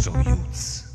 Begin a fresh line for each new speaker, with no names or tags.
So youths.